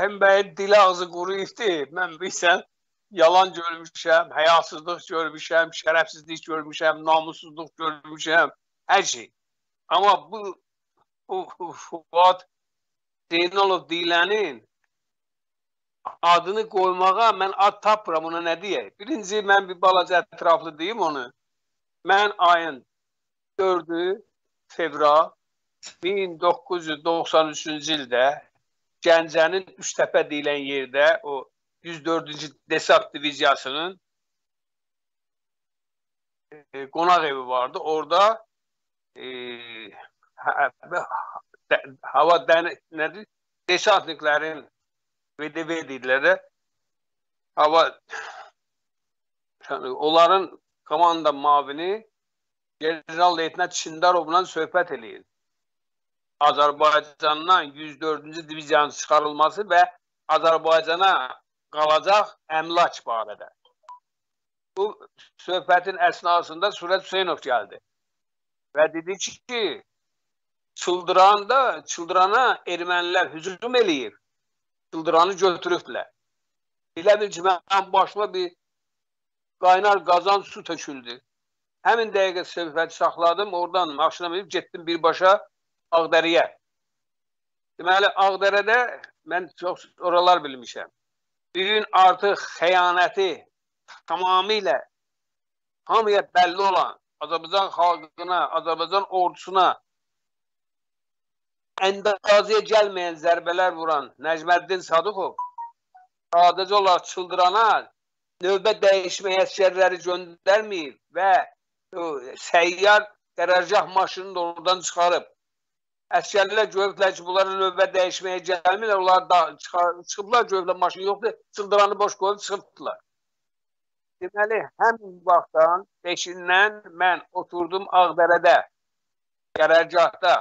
Rəhim bəyin dili ağzı quruyubdu. Mən bilsən yalan görmüşəm, həyasızlıq görmüşəm, şərəfsizlik görmüşəm, namussuzluq görmüşəm, hər şey. Amma bu Fuad Zeynalov deyilənin adını qoymağa mən ad tapıram, ona nə deyək? Birinci, mən bir balaca ətraflı deyim onu. Mən ayın 4-ü fevral 1993-cü ildə Gəncənin Üçtəpə deyilən yerdə o 104-cü Desant diviziyasının e, qonaq evi vardı. Orada e, hava dən, nədir? Desantniklərin VDV deyirlər də hava yəni, onların komanda mavini general leytenant Çindarovla söhbət eləyir. Azərbaycandan 104-cü diviziyanın çıxarılması və Azərbaycana qalacaq əmlak barədə. Bu söhbətin əsnasında Surət Hüseynov gəldi və dedi ki, çıldıranda, çıldırana ermənilər hücum eləyir. Çıldıranı götürüblər. Elə bil ki, mən başıma bir qaynar qazan su töküldü. Həmin dəqiqə söhbəti saxladım, oradan maşına minib getdim birbaşa Ağdəriyə. Deməli, Ağdərədə mən çox oralar bilmişəm. Bir gün artıq xəyanəti tamamilə hamıya bəlli olan Azərbaycan xalqına, Azərbaycan ordusuna əndazəyə gəlməyən zərbələr vuran Nəcməddin Sadıqov sadəcə olaraq çıldırana növbə dəyişməyə əsgərləri göndərməyib və səyyar qərargah maşınını da oradan çıxarıb. Əskərlər görüblər ki, bunların növbə dəyişməyə gəlmirlər, onlar da çıxar, çıxıblar, görüblər maşın yoxdur, çıldıranı boş qoyub çıxıbdılar. Deməli, həmin vaxtdan peşindən mən oturdum Ağdərədə, qərargahda.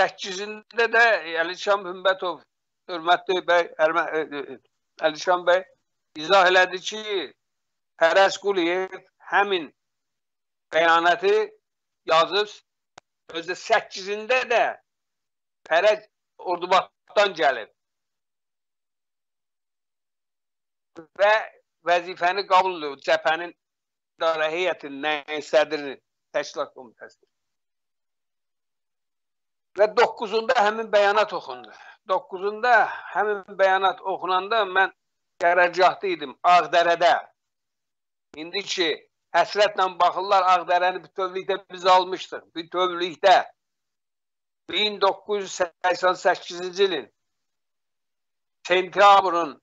8-cində də Əlişan Hümbətov, hörmətli bəy, Əlişan bəy izah elədi ki, Pərəz Quliyev həmin bəyanatı yazıb, özü 8-cində də Pərəz Ordubaddan gəlib. Və vəzifəni qabul edir. Cəbhənin idarə heyətinin sədrini təşkilat komitəsidir. Və 9-unda həmin bəyanat oxundu. 9-unda həmin bəyanat oxunanda mən qərargahda idim, Ağdərədə. İndi ki, həsrətlə baxırlar Ağdərəni bütövlükdə biz almışdıq. Bütövlükdə 1988-ci ilin sentyabrın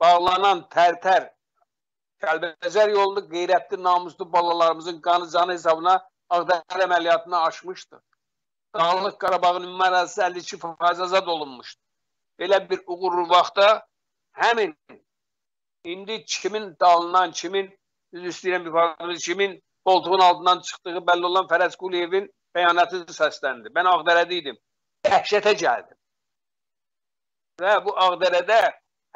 bağlanan tər-tər Kəlbəzər yolunu qeyrətli, namuslu balalarımızın qanı canı hesabına Ağdər əməliyyatını aşmışdı. Dağlıq Qarabağın ümumi ərazisi 52% azad olunmuşdu. Belə bir uğurlu vaxtda həmin indi kimin dalından, kimin düz istəyirəm ifadəmiz, kimin koltuğun altından çıxdığı bəlli olan Fərəz Quliyevin bəyanatı səsləndi. Mən Ağdərədə idim. Dəhşətə gəldim. Və bu Ağdərədə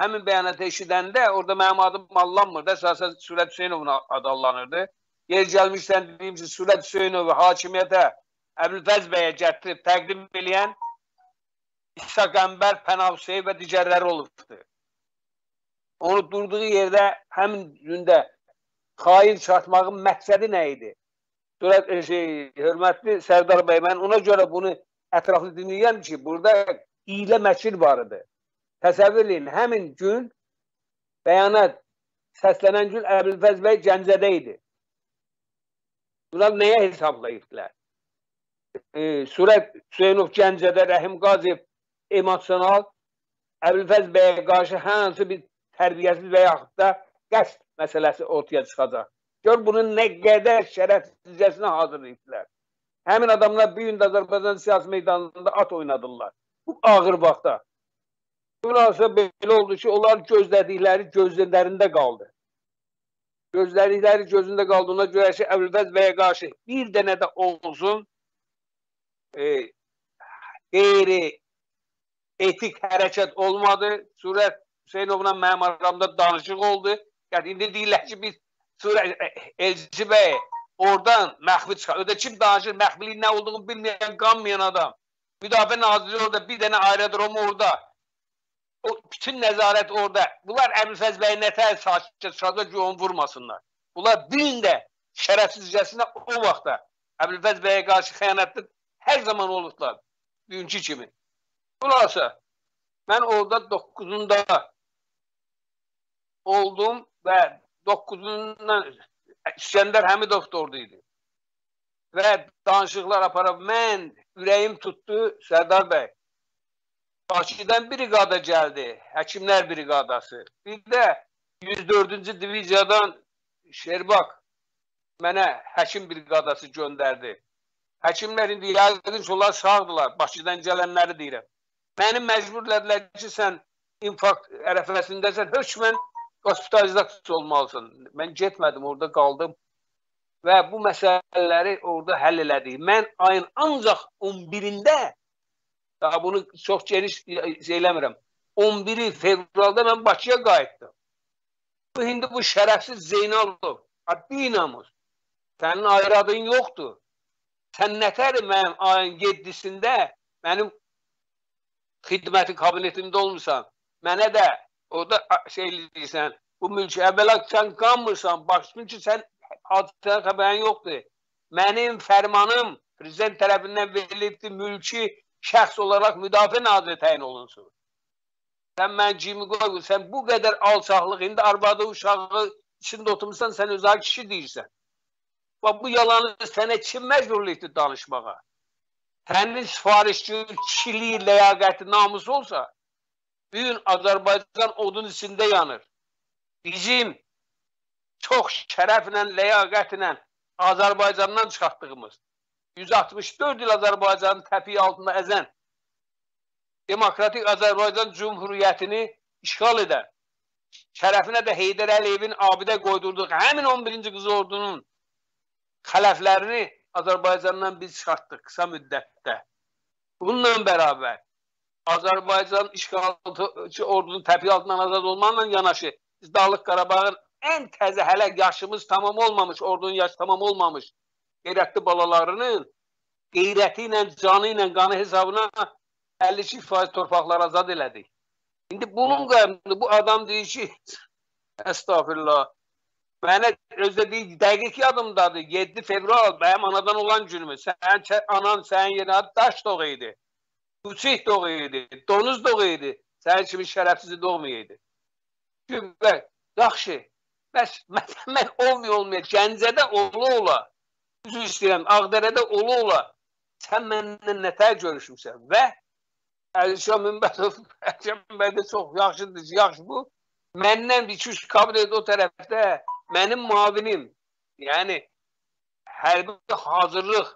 həmin bəyanatı eşidəndə orada mənim adım allanmırdı. Əsasən Sürət Hüseynovun adı allanırdı. Yer gəlmişsən dediyim ki, Sürət Hüseynovu hakimiyyətə Əbülfəz bəyə gətirib təqdim eləyən İsa Qəmbər, Pənav Hüseyin və digərləri olubdur. Onu durduğu yerdə həmin gündə xain çatmağın məqsədi nə idi? Sonra şey, hörmətli Sərdar bəy, mən ona görə bunu ətraflı dinləyirəm ki, burada ilə məkil var idi. Təsəvvür edin, həmin gün bəyanat səslənən gün Əbülfəz bəy Gəncədə idi. Bunlar nəyə hesablayırdılar? E, Surət Hüseynov Gəncədə, Rəhim Qaziyev emosional Əbülfəz bəyə qarşı hansı bir tərbiyəsiz və yaxud da qəsd məsələsi ortaya çıxacaq. Gör bunun nə qədər şərəfsizcəsinə hazırlayıblar. Həmin adamlar bir gün Azərbaycan siyasi meydanında at oynadırlar. Bu ağır vaxtda. Münasibə belə oldu ki, onlar gözlədikləri gözlərində qaldı. Gözlədikləri gözündə qaldığına görə ki, Əbülfəz bəyə qarşı bir dənə də olsun e, qeyri etik hərəkət olmadı. Surət Hüseynovla mənim aramda danışıq oldu. Yəni indi deyirlər ki, biz Surə Elçi bəy oradan məxfi çıxar. Ödə kim danışır, məxfiliyin nə olduğunu bilməyən, qanmayan adam. Müdafiə Nazirliyi orada, bir dənə aerodrom orada. O bütün nəzarət orada. Bunlar Əbülfəz bəy nətər sakitcə çıxacaq ki, onu vurmasınlar. Bunlar din də şərəfsizcəsinə o vaxtda Əbülfəz bəyə qarşı xəyanətli hər zaman olublar. Dünkü kimi. Xülasə, mən orada 9-unda oldum və 9-undan İskəndər Həmidov da orada idi. Və danışıqlar aparıb mən ürəyim tutdu Sərdar bəy. Bakıdan brigada gəldi, həkimlər briqadası. Bir də 104-cü diviziyadan Şerbak mənə həkim briqadası göndərdi. Həkimlər indi yəqin ki, onlar sağdılar. Bakıdan gələnləri deyirəm. Məni məcburlədilər ki, sən infarkt ərəfəsindəsən, hökmən hospitalizasiya olmalısan. Mən getmədim, orada qaldım və bu məsələləri orada həll elədik. Mən ayın ancaq 11-də daha bunu çox geniş eləmirəm. 11 fevralda mən Bakıya qayıtdım. Bu indi bu şərəfsiz Zeynalov, addi namus. Sənin ayrı yoxdur. Sən nətər mənim ayın 7-sində mənim xidməti kabinetimdə olmusan. Mənə də orada şey deyirsən, bu mülki əvvəla sən qanmırsan, başın ki, sən hadisədən xəbərin yoxdur. Mənim fərmanım prezident tərəfindən verilibdir, mülki şəxs olaraq müdafiə naziri təyin olunsun. Sən mən kimi qoy, sən bu qədər alçaqlıq, indi arvadı, uşağı içində oturmuşsan, sən özə kişi deyirsən. Bax, bu yalanı sənə kim məcburlu etdi danışmağa? Sənin sifarişçi kişiliyi, ləyaqəti, namusu olsa, bugün Azərbaycan odun içində yanır. Bizim çox şərəflə, ləyaqətlə Azərbaycandan çıxartdığımız 164 il Azərbaycanın təpiyi altında əzən demokratik Azərbaycan Cumhuriyyətini işğal edən şərəfinə də Heydər Əliyevin abidə qoydurduğu həmin 11-ci qızı ordunun xələflərini Azərbaycandan biz çıxartdıq qısa müddətdə. Bununla bərabər Azərbaycan işğalçı ordunun təpiyi altından azad olmaqla yanaşı biz Dağlıq Qarabağın ən təzə hələ yaşımız tamam olmamış, ordunun yaşı tamam olmamış qeyrətli balalarının qeyrəti ilə, canı ilə, qanı hesabına 52% torpaqlar azad elədik. İndi bunun qəmli bu adam deyir ki, əstağfirullah, mənə özdə deyir, dəqiq yadımdadır, 7 fevral mənim anadan olan günümü, sən, anan sənin yerinə daş doğu idi, uçih doğu idi, donuz doğu idi, sənin kimi şərəfsizi doğmayaydı. Gümbək, yaxşı, Bəs mən, olmuyor olmuyor. Gəncədə ola ola, üzr istəyirəm, Ağdərədə ola ola. Sən mənimlə nətər görüşmüsən və Əlişan Mümbətov, Əlişan Mümbətov çox yaxşıdır, yaxşı bu. Məndən bir üç kabinet o tərəfdə mənim mavinim, yəni hərbi hazırlıq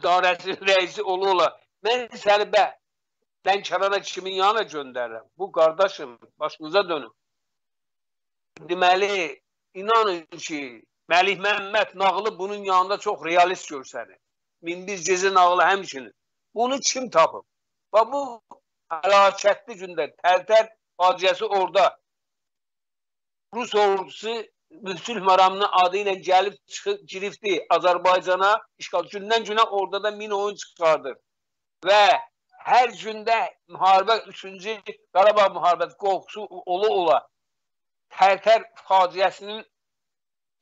idarəsinin rəisi ola ola mən səni bə Lənkərana kimin yanına göndərirəm? Bu qardaşım, başınıza dönün. Deməli, inanın ki, Məlik Məmməd nağılı bunun yanında çox realist görsənir. Mindiz gezi nağılı həmçinin. Bunu kim tapıb? Və bu həlakətli gündə Tərtər faciəsi orada Rus ordusu Müsülh Maramının adı ilə gəlib çıxıb girifdi Azərbaycana işğal gündən günə orada da min oyun çıxardır. Və hər gündə müharibə 3-cü Qarabağ müharibəsi qorxusu ola ola Tərtər faciəsinin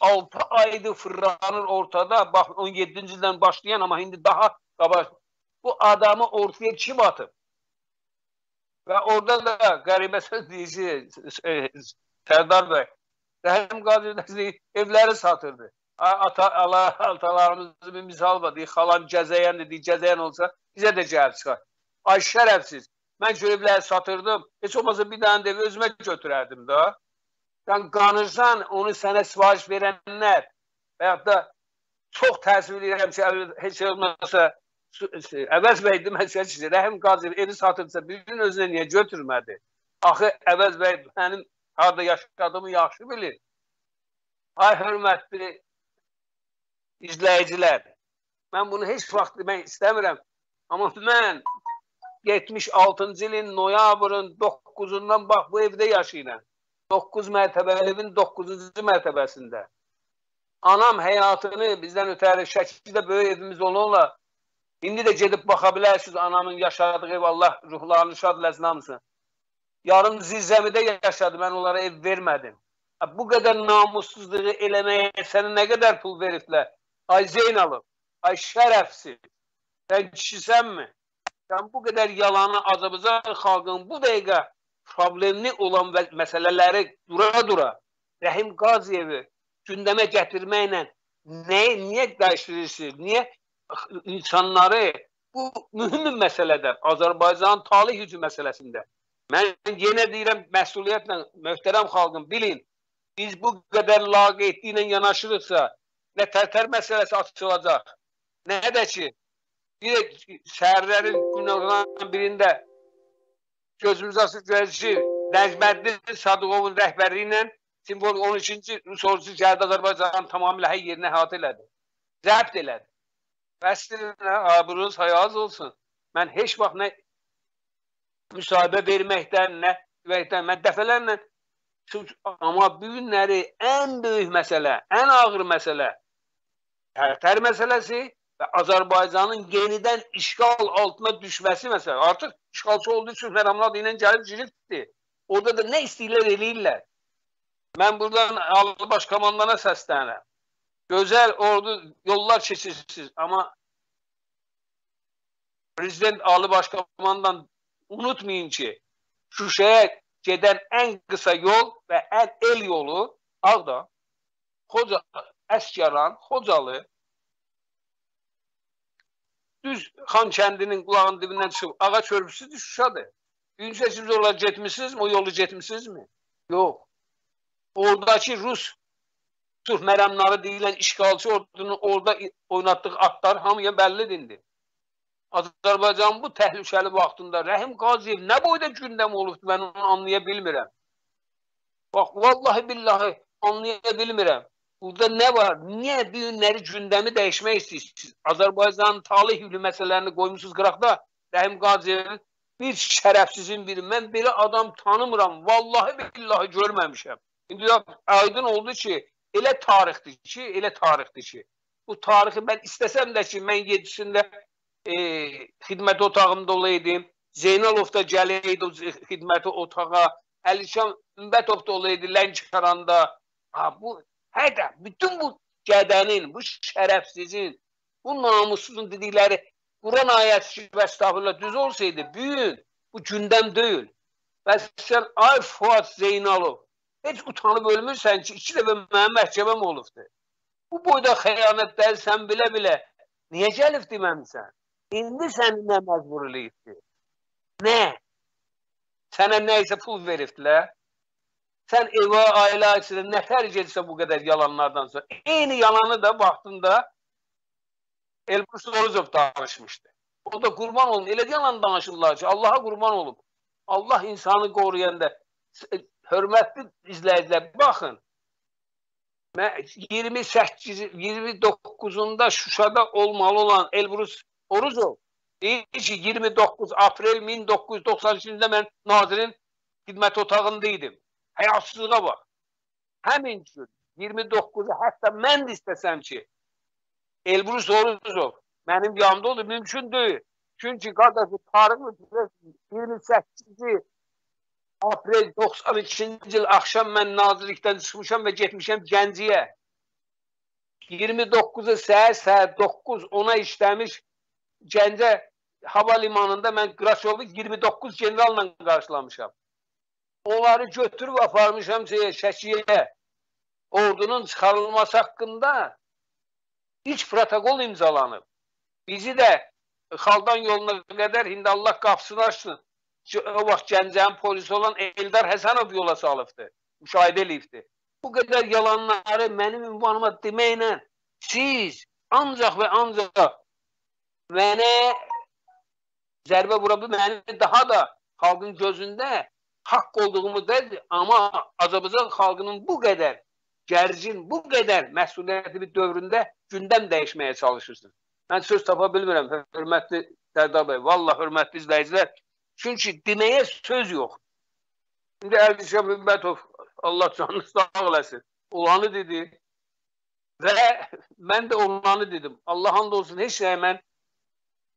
6 aydır fırlanır ortada. Bax 17-ci ildən başlayan amma indi daha qabaq. Bu adamı ortaya kim atıb? Və orada da qəribə söz deyir Sərdar bəy. Rəhim Qadir evləri satırdı. Ata, Allah, atalarımızın bir misal var. Deyir, xalan cəzəyən dedi, cəzəyən olsa bizə də gəlib çıxar. Ay şərəfsiz. Mən evləri satırdım. Heç olmasa bir dənə də özümə götürərdim da. Sən qanırsan, onu sənə sivariş verənlər və yaxud da çox təəssüf edirəm ki, heç olmasa Əvəz bəy deməsə ki, Rəhim Qazi evi satırsa birinin özünə niyə götürmədi? Axı Əvəz bəy mənim harada yaşadığımı yaxşı bilir. Ay hörmətli izləyicilər, mən bunu heç vaxt demək istəmirəm. Amma mən 76-cı ilin noyabrın 9-undan bax bu evdə yaşayıram. 9 mərtəbəli evin 9-cu mərtəbəsində. Anam həyatını bizdən ötəri Şəkidə böyük evimiz onunla indi də gedib baxa bilərsiniz anamın yaşadığı ev Allah ruhlarını şad eləsin hamısını. Yarım zirzəmidə yaşadı. Mən onlara ev vermədim. Bu qədər namussuzluğu eləməyə sənə nə qədər pul veriblər? Ay Zeynalov, ay şərəfsiz. Sən kişisənmi? Sən bu qədər yalanı Azərbaycan xalqının bu dəqiqə problemli olan məsələləri dura-dura Rəhim Qaziyevi gündəmə gətirməklə nə, niyə dəyişdirirsiniz? Niyə insanları bu mühüm məsələdə Azərbaycanın talih gücü məsələsində mən yenə deyirəm məsuliyyətlə möhtərəm xalqım bilin biz bu qədər laqeydliklə yanaşırıqsa nə tərtər məsələsi açılacaq nə də ki bir şəhərlərin günlərdən birində gözümüz açıq görəcək Nəcməddin Sadıqovun rəhbərliyi ilə simvol 13-cü Rus ordusu gəldi Azərbaycanın tamamilə hər yerinə əhatə elədi. Zəbt elədi. Bəsdirinə abrunuz hayaz olsun. Mən heç vaxt nə müsahibə verməkdən, nə verməkdən, mən dəfələrlə amma bu günləri ən böyük məsələ, ən ağır məsələ tərtər məsələsi və Azərbaycanın yenidən işğal altına düşməsi məsələn, artıq işğalçı olduğu üçün Fərhamla ilə gəlib giribdir. Orada da nə istəyirlər eləyirlər. Mən buradan Ali Baş komandana səslənirəm. Gözəl ordu yollar keçirsiniz, amma Prezident Ali Baş komandan unutmayın ki, Şuşaya gedən ən qısa yol və ən el yolu Ağda, Xoca, Əskəran, Xocalı, düz Xan kəndinin qulağının dibindən çıxıb ağa körpüsüdür Şuşadır. Üncə siz oraya getmisinizmi? O yolu getmisinizmi? Yox. Oradakı Rus Türk mərəmları deyilən işğalçı ordunun orada oynatdığı atlar hamıya bəllidir indi. Azərbaycan bu təhlükəli vaxtında Rəhim Qaziyev nə boyda gündəm olubdu, mən onu anlaya bilmirəm. Bax, vallahi billahi anlaya bilmirəm. Burada nə var? Niyə bu günləri gündəmi dəyişmək istəyirsiniz? Azərbaycanın talih yüklü məsələlərini qoymusunuz qıraqda. Rəhim Qaziyevin bir şərəfsizin biri. Mən belə adam tanımıram. Vallahi billahi görməmişəm. İndi aydın oldu ki, elə tarixdir ki, elə tarixdir ki. Bu tarixi mən istəsəm də ki, mən 7-sində e, xidmət otağımda olaydım. Zeynalov da gələydi o xidməti otağa. Əlişan Ümbətov da olaydı Lənkəranda. Ha, bu Hətta bütün bu gədənin, bu şərəfsizin, bu namussuzun dedikləri Quran ayəsi ki, və estağfurullah düz olsaydı, büyün, bu gündəm deyil. Və sən, ay Fuat Zeynalov, heç utanıb ölmürsən ki, iki dəfə mənim məhkəməm olubdur. Bu boyda xəyanətləri sən bilə-bilə niyə gəlib deməmisən? İndi səni nə məcbur eləyibdir? Nə? Sənə nə isə pul veribdilər? Sən evə, ailə içində nə xərc etsə bu qədər yalanlardan sonra. Eyni yalanı da vaxtında Elbrus Oruzov danışmışdı. O da qurban olun. Elə yalan danışırlar ki, Allaha qurban olub. Allah insanı qoruyanda hörmətli izləyicilər baxın. 28 29-unda Şuşada olmalı olan Elbrus Oruzov deyir ki 29 aprel 1993-də mən nazirin xidmət otağında idim. Həyasızlığa bax. Həmin gün 29-u hətta mən də istəsəm ki, Elbrus Oruzov mənim yanımda olur, mümkün deyil. Çünki qardaşı tarix 28-ci aprel 92-ci il axşam mən nazirlikdən çıxmışam və getmişəm Gənciyə. 29-u səhər səhər 9-10-a işləmiş Gəncə hava limanında mən Qraşovu 29 generalla qarşılamışam. Onları götürüb aparmışam Şəkiyə. Ordunun çıxarılması haqqında iç protokol imzalanıb. Bizi də xaldan yoluna qədər indi Allah qapısını açsın. O vaxt Gəncənin polisi olan Eldar Həsənov yola salıbdı. Müşahidə eləyibdi. Bu qədər yalanları mənim ünvanıma deməklə siz ancaq və ancaq mənə zərbə vura bilməni daha da xalqın gözündə haqq olduğumu deyil, amma Azərbaycan xalqının bu qədər gərgin, bu qədər məsuliyyətli bir dövründə gündəm dəyişməyə çalışırsınız. Mən söz tapa bilmirəm, hörmətli Sərdar bəy, valla hörmətli izləyicilər. Çünki deməyə söz yox. İndi Ərdişah Ümmətov, Allah canını sağ eləsin, olanı dedi. Və mən də onları dedim. Allah and olsun heç nəyə mən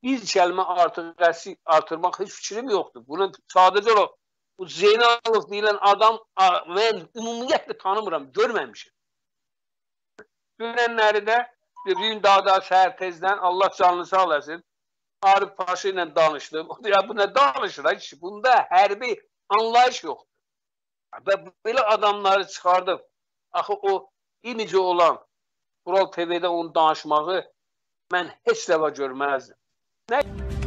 bir kəlmə artıq artırmaq heç fikrim yoxdur. Bunu sadəcə olaraq bu Zeynalov deyilən adam mən ümumiyyətlə tanımıram, görməmişəm. Dünənləri də bir gün daha da səhər tezdən Allah canını sağ eləsin. Arif Paşa ilə danışdım. O ya bu nə danışır ay kişi? Bunda hərbi anlayış yoxdur. Və belə adamları çıxardıb axı o imici olan Ural TV-də onun danışmağı mən heç dəfə görməzdim. Nə